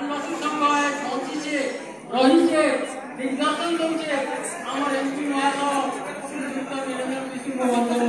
আদিবাসী সমাজ পঁচিশে রহিছে নির্যাতন করছে আমার এমপি মহাশয় শ্রীযুক্ত বীরেন্দ্র